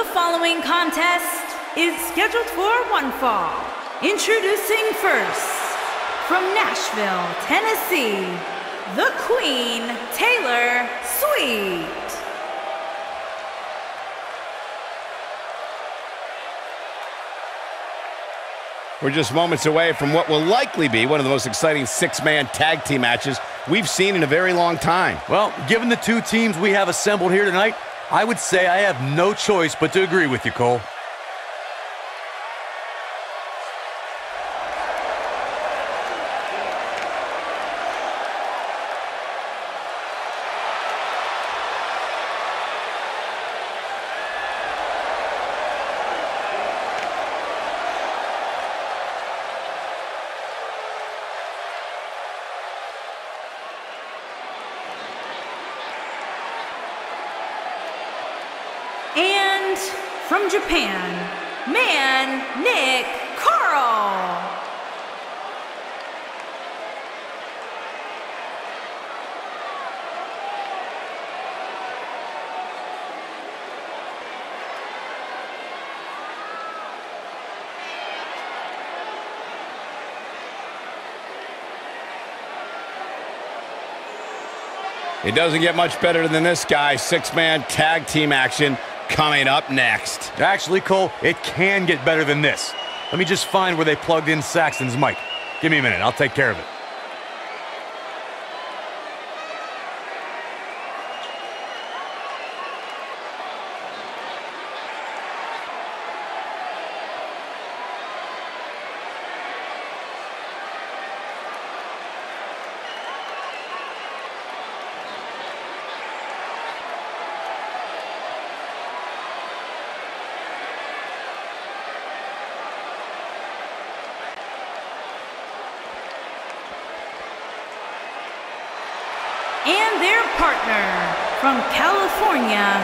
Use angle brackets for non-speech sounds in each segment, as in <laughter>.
The following contest is scheduled for one fall. Introducing first, from Nashville, Tennessee, the Queen, Taylor Sweet. We're just moments away from what will likely be one of the most exciting six-man tag team matches we've seen in a very long time. Well, given the two teams we have assembled here tonight, I would say I have no choice but to agree with you, Cole. And from Japan, Man Nick Carl. It doesn't get much better than this guy. Six-man tag team action coming up next. Actually, Cole, it can get better than this. Let me just find where they plugged in Saxton's mic. Give me a minute, I'll take care of it. And their partner from California,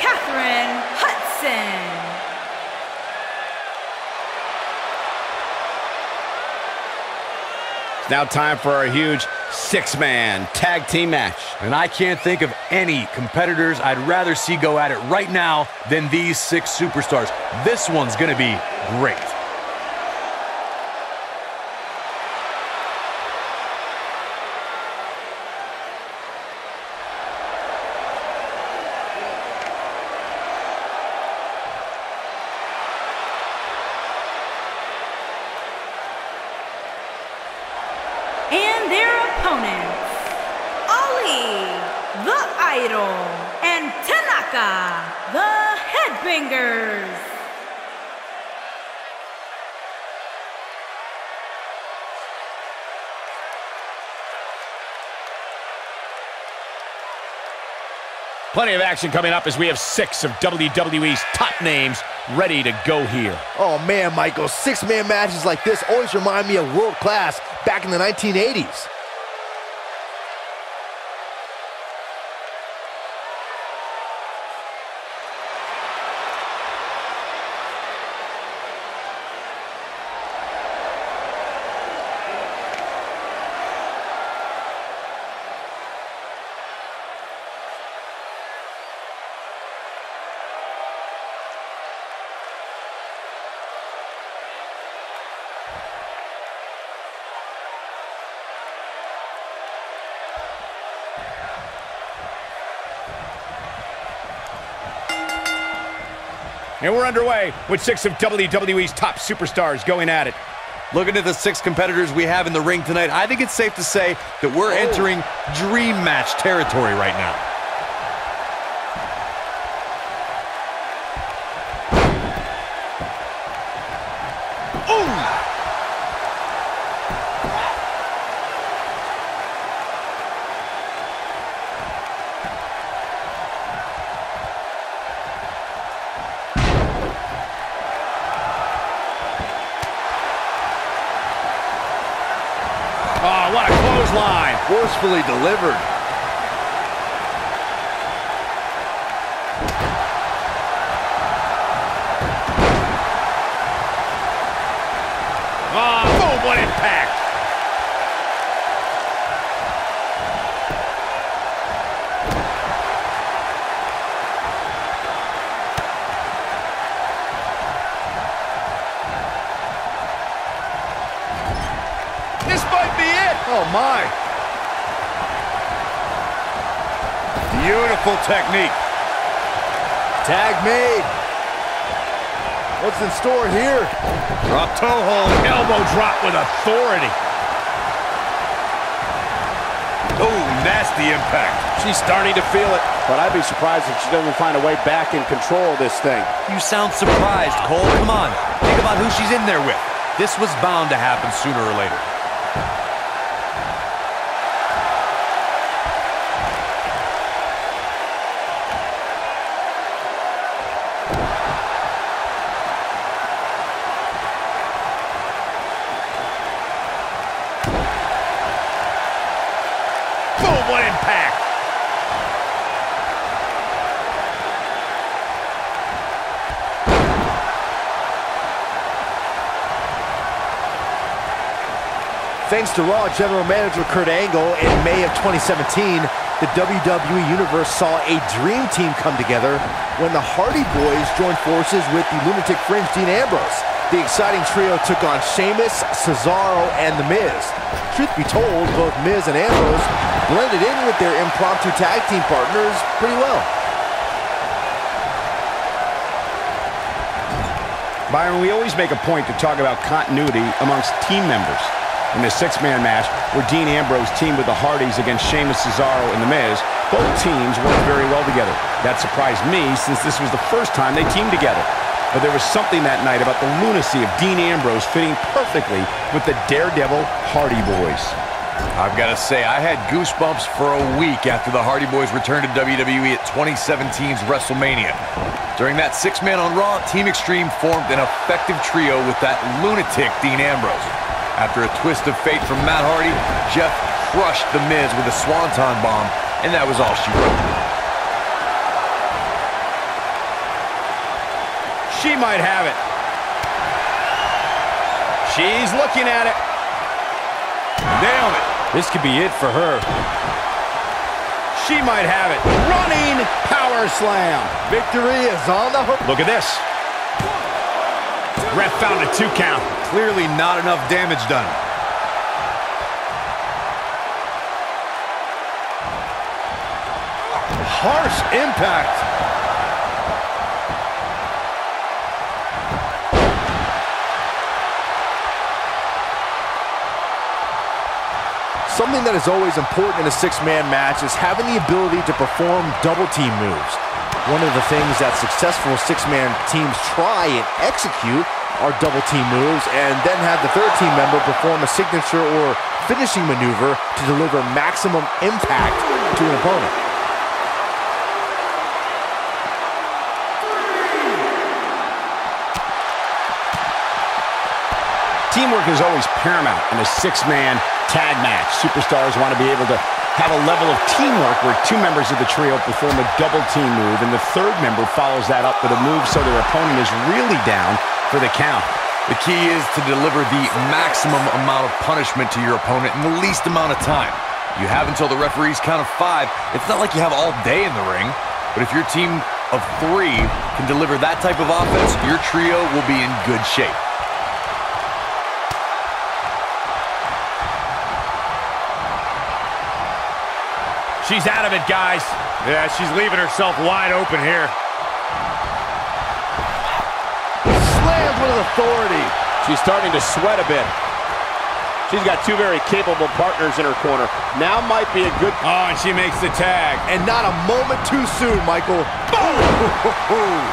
Catherine Hudson. It's now time for our huge six-man tag team match. And I can't think of any competitors I'd rather see go at it right now than these six superstars. This one's gonna be great. And their opponents, Ali, the and Tanaka, the Headbangers. Plenty of action coming up as we have six of WWE's top names ready to go here. Oh man, Michael, six-man matches like this always remind me of world class back in the 1980s. And we're underway with six of WWE's top superstars going at it. Looking at the six competitors we have in the ring tonight, I think it's safe to say that we're oh. entering dream match territory right now. Forcefully delivered. Beautiful technique. Tag made. What's in store here? Drop toe hold. Elbow drop with authority. Oh, nasty impact. She's starting to feel it, but I'd be surprised if she doesn't find a way back in control of this thing. You sound surprised, Cole. Come on. Think about who she's in there with. This was bound to happen sooner or later. Thanks to Raw General Manager Kurt Angle, in May of 2017, the WWE Universe saw a dream team come together when the Hardy Boys joined forces with the Lunatic Fringe Dean Ambrose. The exciting trio took on Sheamus, Cesaro, and The Miz. Truth be told, both Miz and Ambrose blended in with their impromptu tag team partners pretty well. Byron, we always make a point to talk about continuity amongst team members. In the six-man match, where Dean Ambrose teamed with the Hardys against Sheamus, Cesaro, and The Miz, both teams worked very well together. That surprised me since this was the first time they teamed together. But there was something that night about the lunacy of Dean Ambrose fitting perfectly with the Daredevil Hardy Boys. I've got to say, I had goosebumps for a week after the Hardy Boys returned to WWE at 2017's WrestleMania. During that six-man on Raw, Team Extreme formed an effective trio with that lunatic Dean Ambrose. After a twist of fate from Matt Hardy, Jeff crushed The Miz with a Swanton bomb, and that was all she wrote. She might have it. She's looking at it. Nailed it. This could be it for her. She might have it. Running power slam. Victory is on the hook. Look at this. Ref found a two count. Clearly not enough damage done. Harsh impact. Something that is always important in a six-man match is having the ability to perform double team moves. One of the things that successful six-man teams try and execute are double team moves and then have the third team member perform a signature or finishing maneuver to deliver maximum impact to an opponent. Teamwork is always paramount in a six-man tag match. Superstars want to be able to have a level of teamwork where two members of the trio perform a double team move and the third member follows that up with a move so their opponent is really down for the count. The key is to deliver the maximum amount of punishment to your opponent in the least amount of time. You have until the referee's count of five. It's not like you have all day in the ring, but if your team of three can deliver that type of offense, your trio will be in good shape. She's out of it, guys. Yeah, she's leaving herself wide open here. Authority. She's starting to sweat a bit. She's got two very capable partners in her corner. Now might be a good... Oh, and she makes the tag. And not a moment too soon, Michael. Boom!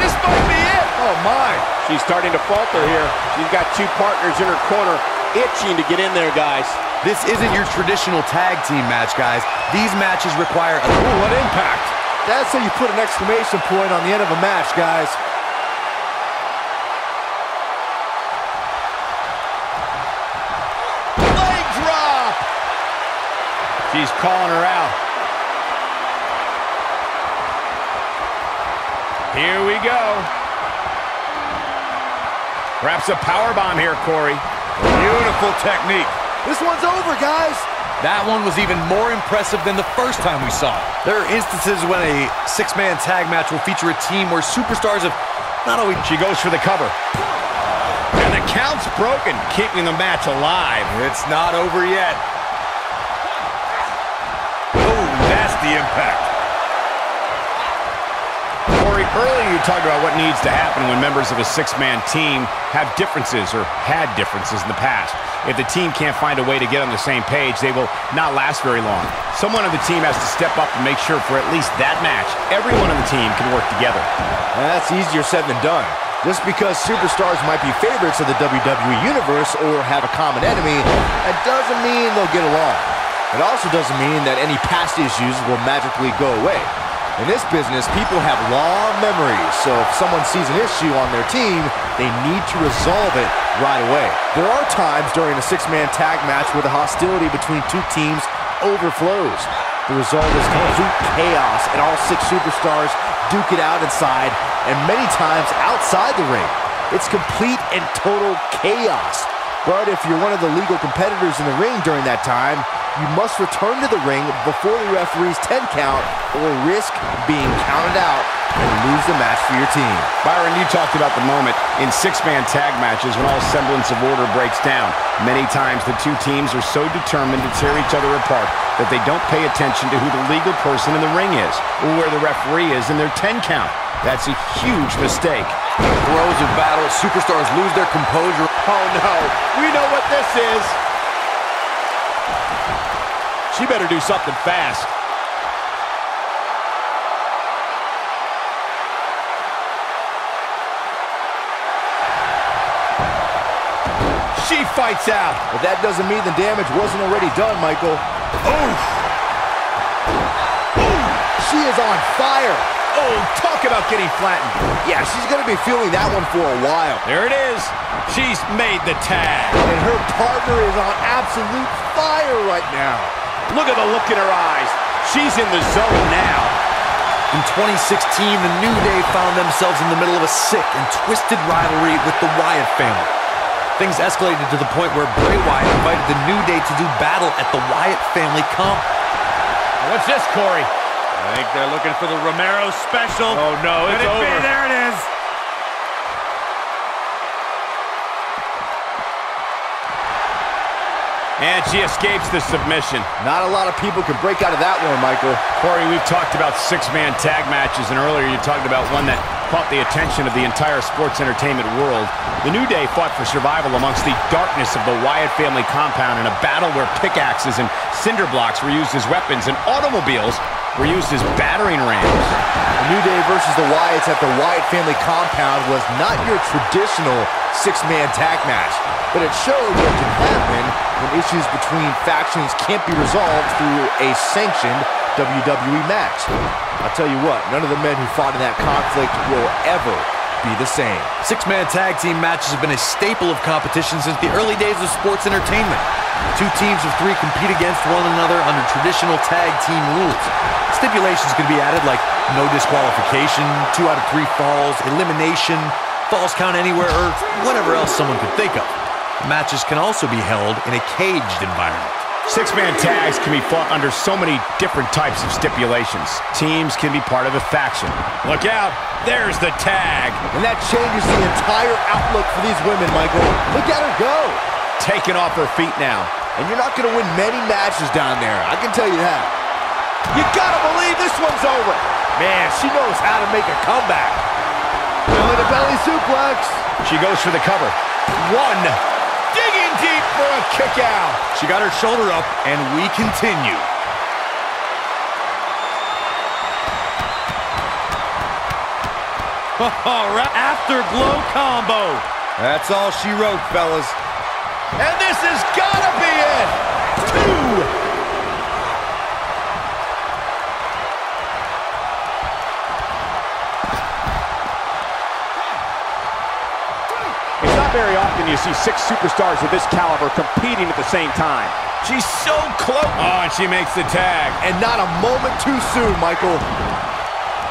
this might be it. Oh, my. She's starting to falter here. She's got two partners in her corner itching to get in there, guys. This isn't your traditional tag team match, guys. These matches require a... Ooh, what impact. That's how you put an exclamation point on the end of a match, guys. She's calling her out. Here we go. Wraps a power bomb here, Corey. Beautiful technique. This one's over, guys. That one was even more impressive than the first time we saw it. There are instances when a six-man tag match will feature a team where superstars have not always... She goes for the cover. And the count's broken, keeping the match alive. It's not over yet. The impact. Corey, earlier you talked about what needs to happen when members of a six-man team have differences or had differences in the past. If the team can't find a way to get on the same page, they will not last very long. Someone on the team has to step up and make sure for at least that match, everyone on the team can work together. And that's easier said than done. Just because superstars might be favorites of the WWE Universe or have a common enemy, that doesn't mean they'll get along. It also doesn't mean that any past issues will magically go away. In this business, people have long memories, so if someone sees an issue on their team, they need to resolve it right away. There are times during a six-man tag match where the hostility between two teams overflows. The result is complete chaos, and all six superstars duke it out inside, and many times outside the ring. It's complete and total chaos. But if you're one of the legal competitors in the ring during that time, you must return to the ring before the referee's 10 count or risk being counted out and lose the match for your team. Byron, you talked about the moment in six-man tag matches when all semblance of order breaks down. Many times the two teams are so determined to tear each other apart that they don't pay attention to who the legal person in the ring is or where the referee is in their 10 count. That's a huge mistake. Throes of battle, superstars lose their composure. Oh no, we know what this is. She better do something fast. She fights out. But that doesn't mean the damage wasn't already done, Michael. Oof. She is on fire. Oh, talk about getting flattened. Yeah, she's going to be feeling that one for a while. There it is. She's made the tag. And her partner is on absolute fire right now. Look at the look in her eyes. She's in the zone now. In 2016, the New Day found themselves in the middle of a sick and twisted rivalry with the Wyatt family. Things escalated to the point where Bray Wyatt invited the New Day to do battle at the Wyatt family comp. What's this, Corey? I think they're looking for the Romero special. Oh no, it's Could it over. be? There it is. And she escapes the submission. Not a lot of people can break out of that one, Michael. Corey, we've talked about six-man tag matches, and earlier you talked about one that caught the attention of the entire sports entertainment world. The New Day fought for survival amongst the darkness of the Wyatt family compound in a battle where pickaxes and cinder blocks were used as weapons and automobiles were used as battering rams. The New Day versus the Wyatts at the Wyatt family compound was not your traditional six-man tag match, but it showed what can happen when issues between factions can't be resolved through a sanctioned WWE match. I'll tell you what, none of the men who fought in that conflict will ever be the same. Six-man tag team matches have been a staple of competition since the early days of sports entertainment. Two teams of three compete against one another under traditional tag team rules. Stipulations can be added like no disqualification, two out of three falls, elimination, falls count anywhere, or whatever else someone could think of. Matches can also be held in a caged environment. Six-man tags can be fought under so many different types of stipulations. Teams can be part of a faction. Look out, there's the tag. And that changes the entire outlook for these women, Michael. Look at her go. Taking off her feet now. And you're not going to win many matches down there. I can tell you that. You got to believe this one's over. Man, she knows how to make a comeback. A belly suplex. She goes for the cover. One. For a kick out. She got her shoulder up, and we continue. <laughs> Afterglow combo. That's all she wrote, fellas. And this has got to be it. Two. Very often you see six superstars of this caliber competing at the same time. She's so close. Oh, and she makes the tag. And not a moment too soon, Michael.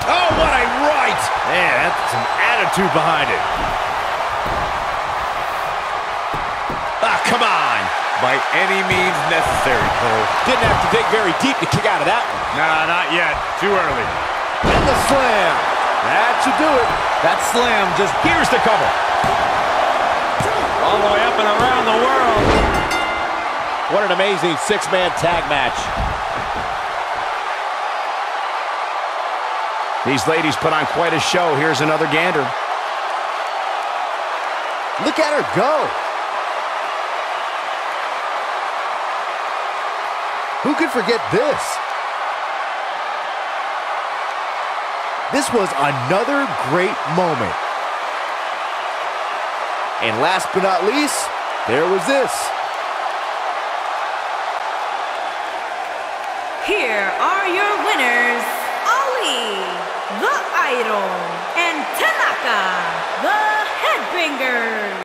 Oh, what a right. Man, that's some attitude behind it. Ah, come on. By any means necessary, Cole. Didn't have to dig very deep to kick out of that one. Nah, not yet. Too early. And the slam. That should do it. That slam just Here's the cover. All the way up and around the world. What an amazing six-man tag match. These ladies put on quite a show. Here's another gander. Look at her go. Who could forget this? This was another great moment. And last but not least, there was this. Here are your winners, Ali, the Idol, and Tanaka, the Headbanger.